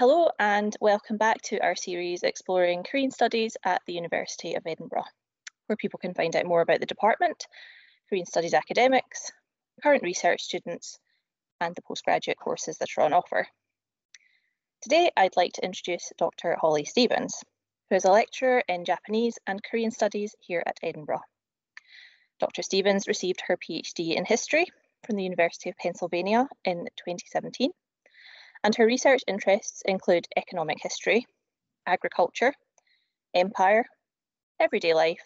Hello and welcome back to our series exploring Korean Studies at the University of Edinburgh, where people can find out more about the department, Korean Studies academics, current research students, and the postgraduate courses that are on offer. Today, I'd like to introduce Dr. Holly Stephens, who is a lecturer in Japanese and Korean Studies here at Edinburgh. Dr. Stephens received her PhD in history from the University of Pennsylvania in 2017 and her research interests include economic history, agriculture, empire, everyday life,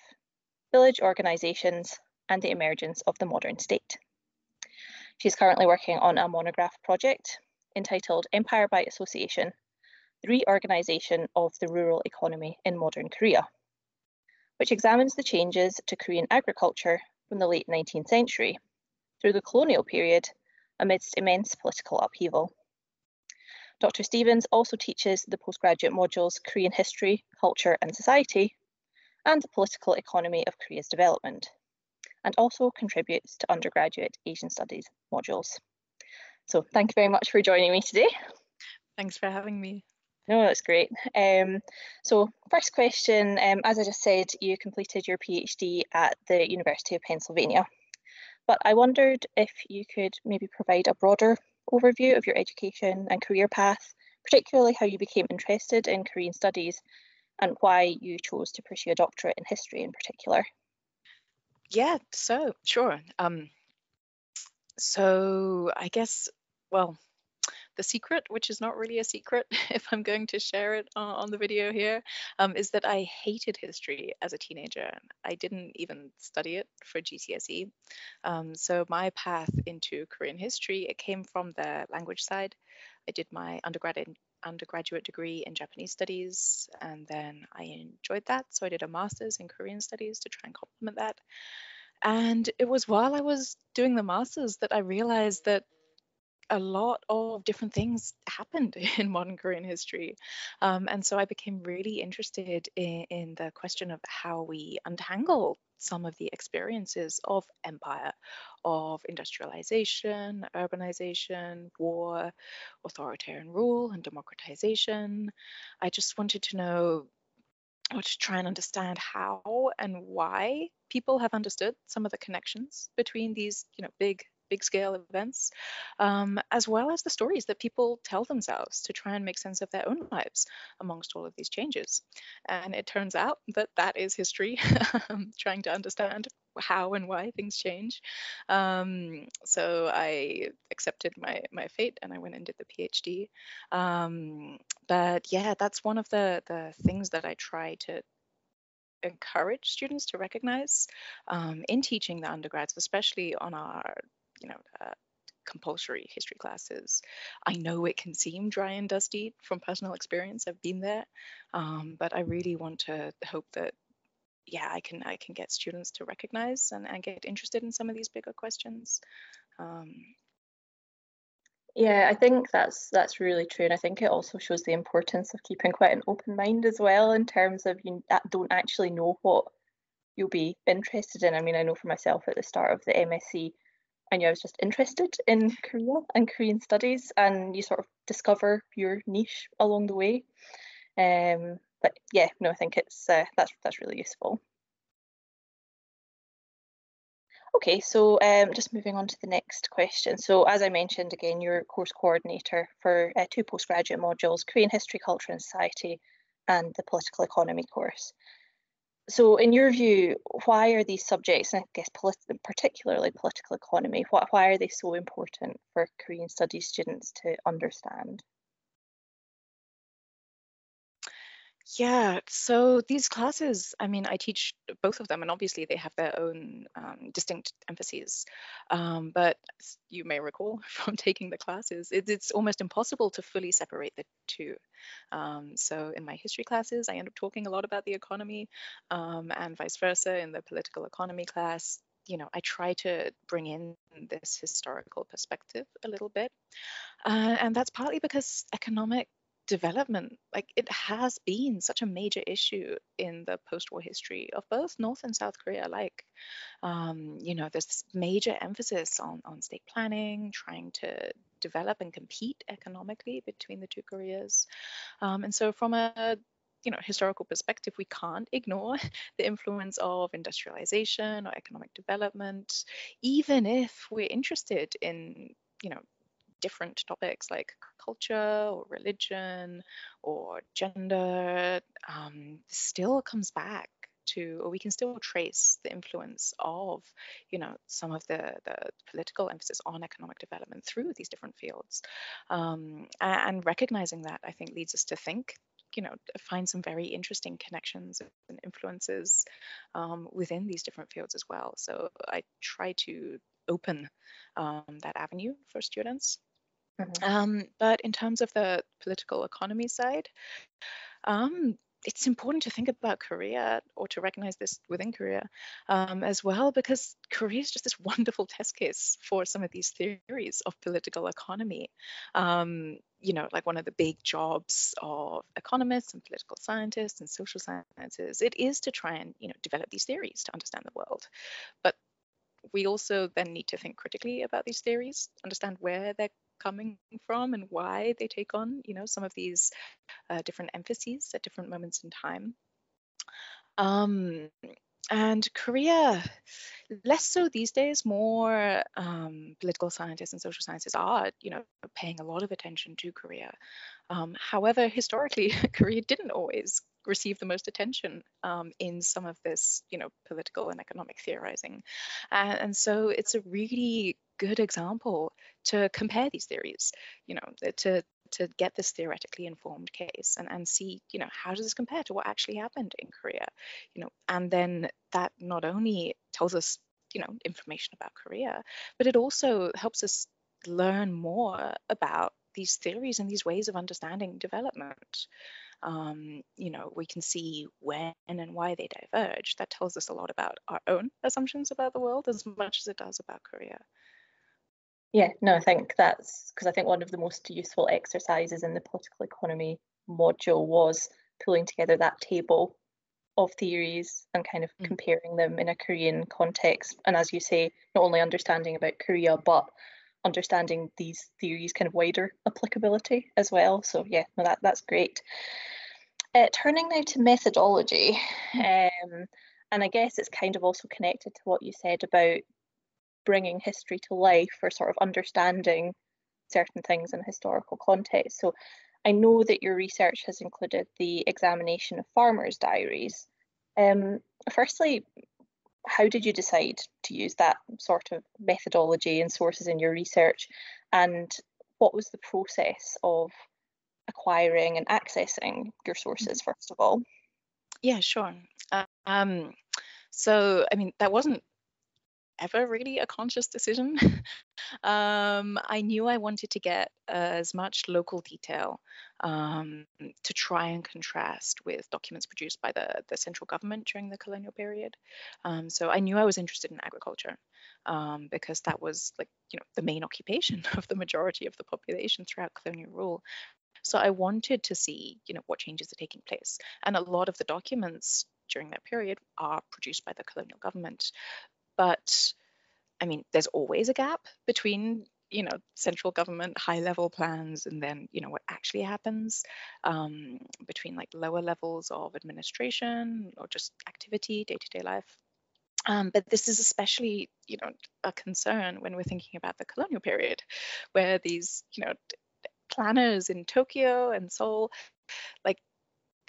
village organisations, and the emergence of the modern state. She's currently working on a monograph project entitled Empire by Association, the Reorganisation of the Rural Economy in Modern Korea, which examines the changes to Korean agriculture from the late 19th century through the colonial period amidst immense political upheaval. Dr. Stephens also teaches the postgraduate modules Korean History, Culture and Society and the Political Economy of Korea's Development, and also contributes to undergraduate Asian Studies modules. So thank you very much for joining me today. Thanks for having me. No, that's great. Um, so first question, um, as I just said, you completed your PhD at the University of Pennsylvania. But I wondered if you could maybe provide a broader overview of your education and career path, particularly how you became interested in Korean studies and why you chose to pursue a doctorate in history in particular. Yeah, so sure. Um, so I guess, well, the secret, which is not really a secret if I'm going to share it on, on the video here, um, is that I hated history as a teenager. I didn't even study it for GCSE. Um, so my path into Korean history, it came from the language side. I did my undergraduate undergraduate degree in Japanese studies, and then I enjoyed that. So I did a master's in Korean studies to try and complement that. And it was while I was doing the master's that I realized that a lot of different things happened in modern Korean history. Um, and so I became really interested in, in, the question of how we untangle some of the experiences of empire, of industrialization, urbanization, war, authoritarian rule, and democratization. I just wanted to know or to try and understand how and why people have understood some of the connections between these you know big big scale events, um, as well as the stories that people tell themselves to try and make sense of their own lives amongst all of these changes. And it turns out that that is history, um, trying to understand how and why things change. Um, so I accepted my my fate and I went and did the PhD. Um, but yeah, that's one of the the things that I try to encourage students to recognize um, in teaching the undergrads, especially on our you know, uh, compulsory history classes. I know it can seem dry and dusty from personal experience. I've been there, um, but I really want to hope that, yeah, I can I can get students to recognize and, and get interested in some of these bigger questions. Um, yeah, I think that's that's really true, and I think it also shows the importance of keeping quite an open mind as well in terms of you don't actually know what you'll be interested in. I mean, I know for myself at the start of the MSc, I knew I was just interested in Korea and Korean studies, and you sort of discover your niche along the way. Um, but yeah, no, I think it's uh, that's that's really useful. Okay, so um, just moving on to the next question. So as I mentioned again, you're course coordinator for uh, two postgraduate modules, Korean History, Culture and Society and the Political Economy course. So, in your view, why are these subjects, and I guess polit- particularly political economy, why, why are they so important for Korean studies students to understand? Yeah, so these classes, I mean, I teach both of them, and obviously they have their own um, distinct emphases. Um, but you may recall from taking the classes, it, it's almost impossible to fully separate the two. Um, so in my history classes, I end up talking a lot about the economy, um, and vice versa in the political economy class. You know, I try to bring in this historical perspective a little bit. Uh, and that's partly because economic development like it has been such a major issue in the post-war history of both north and south korea alike um, you know there's this major emphasis on, on state planning trying to develop and compete economically between the two Koreas. Um, and so, from a you know historical perspective, we can't ignore the influence of industrialization or economic development, even if we're interested in you know different topics like culture or religion or gender um, still comes back to or we can still trace the influence of you know some of the, the political emphasis on economic development through these different fields. Um, and recognizing that i think leads us to think you know find some very interesting connections and influences um, within these different fields as well. So i try to open um, that avenue for students mm-hmm. um, but in terms of the political economy side um, it's important to think about Korea or to recognize this within Korea um, as well, because Korea is just this wonderful test case for some of these theories of political economy. Um, you know, like one of the big jobs of economists and political scientists and social sciences, it is to try and, you know, develop these theories to understand the world. But we also then need to think critically about these theories, understand where they're coming from and why they take on, you know, some of these uh, different emphases at different moments in time. Um, and Korea, less so these days, more um, political scientists and social scientists are, you know, paying a lot of attention to Korea. Um, however, historically, Korea didn't always receive the most attention um, in some of this, you know, political and economic theorizing. And, so it's a really good example to compare these theories, you know, to to get this theoretically informed case and, and see, you know, how does this compare to what actually happened in Korea? You know, and then that not only tells us, you know, information about Korea, but it also helps us learn more about these theories and these ways of understanding development. Um, you know, we can see when and why they diverge. That tells us a lot about our own assumptions about the world as much as it does about Korea. Yeah, no, I think that's because I think one of the most useful exercises in the political economy module was pulling together that table of theories and kind of mm. comparing them in a Korean context. And as you say, not only understanding about Korea, but understanding these theories kind of wider applicability as well. So yeah, no, that that's great. Uh, turning now to methodology, um, and I guess it's kind of also connected to what you said about bringing history to life or sort of understanding certain things in historical context. So I know that your research has included the examination of farmers' diaries. Um, firstly, how did you decide to use that sort of methodology and sources in your research? And what was the process of acquiring and accessing your sources, first of all? Yeah, sure. Um, so, I mean, that wasn't ever really a conscious decision. um, I knew I wanted to get as much local detail um, to try and contrast with documents produced by the, the central government during the colonial period. Um, so I knew I was interested in agriculture um, because that was like, you know, the main occupation of the majority of the population throughout colonial rule. So I wanted to see, you know, what changes are taking place. And a lot of the documents during that period are produced by the colonial government but I mean, there's always a gap between you know central government high level plans and then you know what actually happens um, between like lower levels of administration or just activity day-to-day life. Um, but this is especially you know a concern when we're thinking about the colonial period where these you know planners in tokyo and seoul like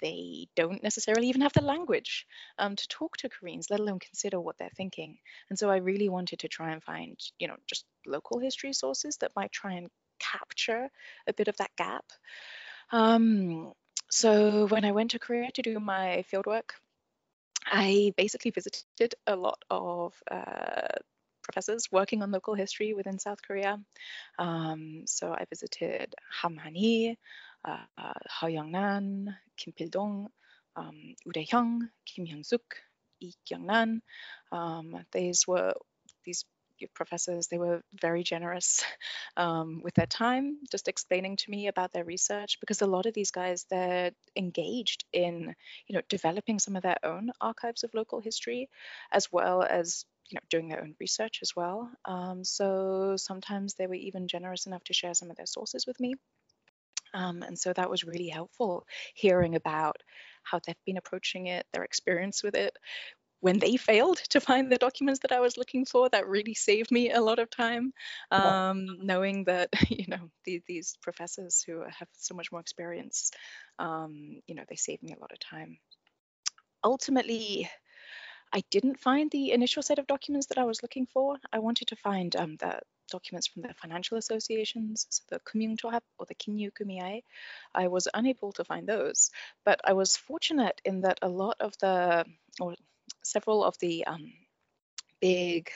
they don't necessarily even have the language um, to talk to Koreans, let alone consider what they're thinking. And so I really wanted to try and find, you know, just local history sources that might try and capture a bit of that gap. Um, so when I went to Korea to do my fieldwork, I basically visited a lot of uh, professors working on local history within South Korea. Um, so I visited Hamhani, uh, Ha Young-nan, Kim Pil-dong, um, Kim Hyun-suk, Lee Kyung-nan. Um, these were these professors, they were very generous um, with their time, just explaining to me about their research because a lot of these guys, they're engaged in, you know, developing some of their own archives of local history, as well as you know doing their own research as well um, so sometimes they were even generous enough to share some of their sources with me um, and so that was really helpful hearing about how they've been approaching it their experience with it when they failed to find the documents that I was looking for, that really saved me a lot of time. Um, knowing that you know the, these professors who have so much more experience, um, you know, they saved me a lot of time. Ultimately, I didn't find the initial set of documents that I was looking for. I wanted to find um, the documents from the financial associations, so the Kumyungtohap or the Kinyu Kumiai. I was unable to find those, but I was fortunate in that a lot of the, or several of the um, big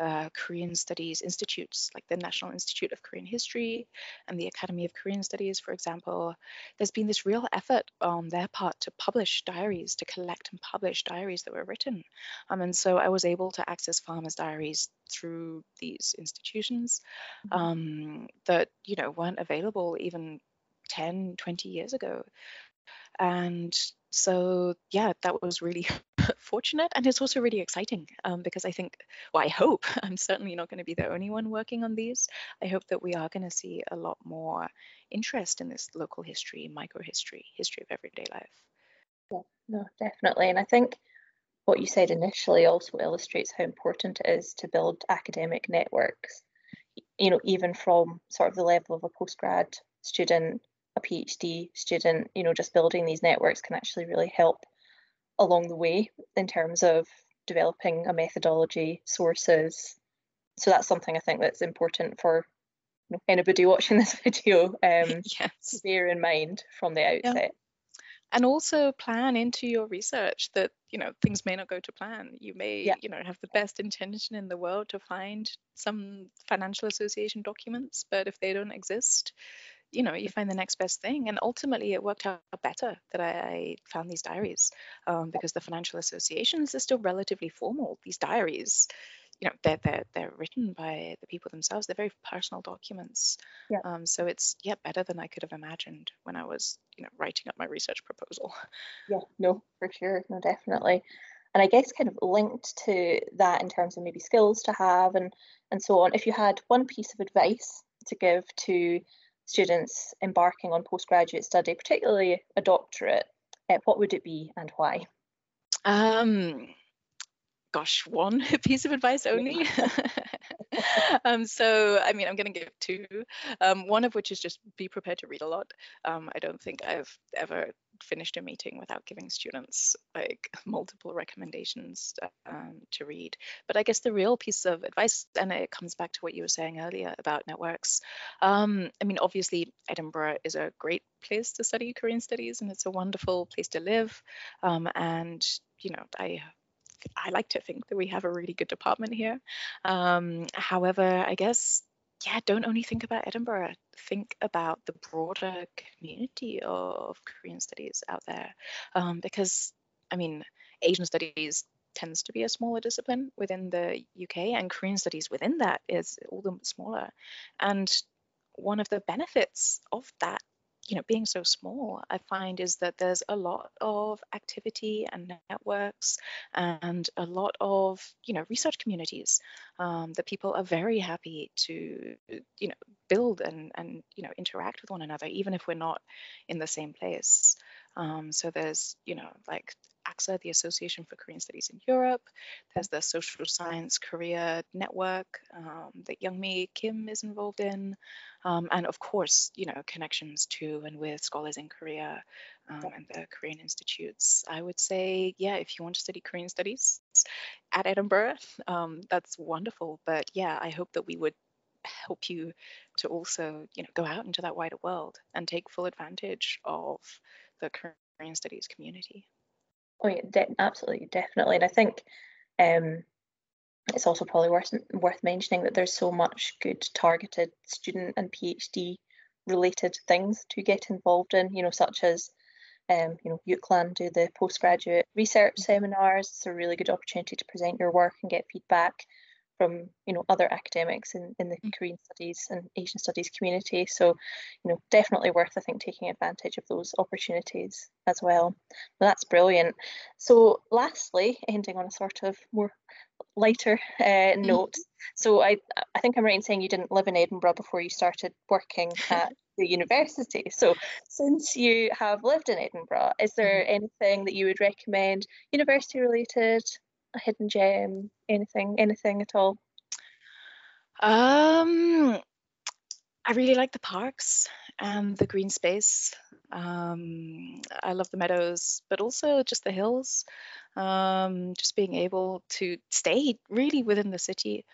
uh, Korean Studies institutes, like the National Institute of Korean History and the Academy of Korean Studies, for example, there's been this real effort on their part to publish diaries, to collect and publish diaries that were written. Um, and so I was able to access farmers' diaries through these institutions mm-hmm. um, that, you know, weren't available even 10, 20 years ago. And so, yeah, that was really fortunate and it's also really exciting um, because I think, well, I hope I'm certainly not going to be the only one working on these. I hope that we are going to see a lot more interest in this local history, microhistory, history of everyday life. Yeah, no, definitely. And I think what you said initially also illustrates how important it is to build academic networks, you know, even from sort of the level of a postgrad student, a PhD student, you know, just building these networks can actually really help along the way in terms of developing a methodology, sources. So that's something I think that's important for you know, anybody watching this video um, yes. to bear in mind from the outset. Yeah. And also plan into your research that you know things may not go to plan. You may yeah. you know have the best intention in the world to find some financial association documents, but if they don't exist, you know you find the next best thing and ultimately it worked out better that i, I found these diaries um, because the financial associations are still relatively formal. These diaries you know they're, they're they're written by the people themselves. They're very personal documents. Yeah. Um, so it's yeah better than i could have imagined when i was you know writing up my research proposal. Yeah no for sure. No definitely. And i guess kind of linked to that in terms of maybe skills to have and and so on if you had one piece of advice to give to students embarking on postgraduate study, particularly a doctorate, uh, what would it be and why? Um, gosh, one piece of advice only. um, so, I mean, I'm going to give two. Um, one of which is just be prepared to read a lot. Um, I don't think I've ever finished a meeting without giving students like multiple recommendations um, to read. But I guess the real piece of advice, and it comes back to what you were saying earlier about networks. Um, I mean, obviously, Edinburgh is a great place to study Korean studies, and it's a wonderful place to live. Um, and you know, I I like to think that we have a really good department here. Um, however, I guess, yeah, don't only think about Edinburgh. Think about the broader community of Korean studies out there. Um, because, I mean, Asian studies tends to be a smaller discipline within the UK, and Korean studies within that is all the smaller. And one of the benefits of that you know being so small i find is that there's a lot of activity and networks and a lot of you know research communities um, that people are very happy to you know build and and you know interact with one another even if we're not in the same place. Um, so there's you know like AKSE, the Association for Korean Studies in Europe. There's the Social Science Korea Network um, that Youngmi Kim is involved in. Um, and of course, you know, connections to and with scholars in Korea um, and the Korean institutes. I would say, yeah, if you want to study Korean studies at Edinburgh, um, that's wonderful. But yeah, I hope that we would help you to also, you know, go out into that wider world and take full advantage of the Korean studies community. Oh yeah, de- absolutely, definitely. And I think um, it's also probably worth worth mentioning that there's so much good targeted student and PhD related things to get involved in. You know, such as um, you know, UCLan do the postgraduate research seminars. It's a really good opportunity to present your work and get feedback from you know other academics in, in the mm. Korean studies and Asian studies community. So, you know, definitely worth I think taking advantage of those opportunities as well. well that's brilliant. So, lastly, ending on a sort of more lighter uh, mm. note. So, I I think I'm right in saying you didn't live in Edinburgh before you started working at the university. So, since you have lived in Edinburgh, is there mm-hmm. anything that you would recommend university related, a hidden gem, anything, anything at all? Um, I really like the parks and the green space. Um, I love the meadows, but also just the hills. Um, just being able to stay really within the city.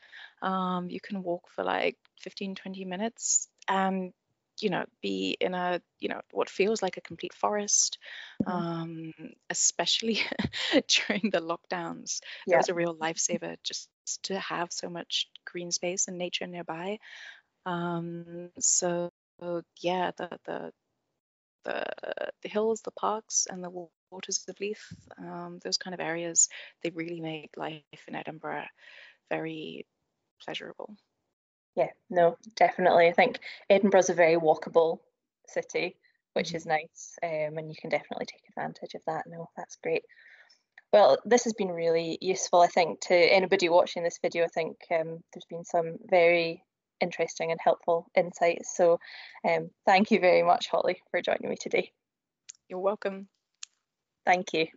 Um, you can walk for like 15, 20 minutes and you know be in a you know what feels like a complete forest mm-hmm. um, especially during the lockdowns yeah. it was a real lifesaver just to have so much green space and nature nearby um, so yeah the, the the the hills the parks and the waters of Leith um, those kind of areas they really make life in edinburgh very pleasurable yeah, no, definitely. I think Edinburgh's a very walkable city, which mm-hmm. is nice, um, and you can definitely take advantage of that. No, that's great. Well, this has been really useful, I think, to anybody watching this video. I think um, there's been some very interesting and helpful insights. So, um, thank you very much, Holly, for joining me today. You're welcome. Thank you.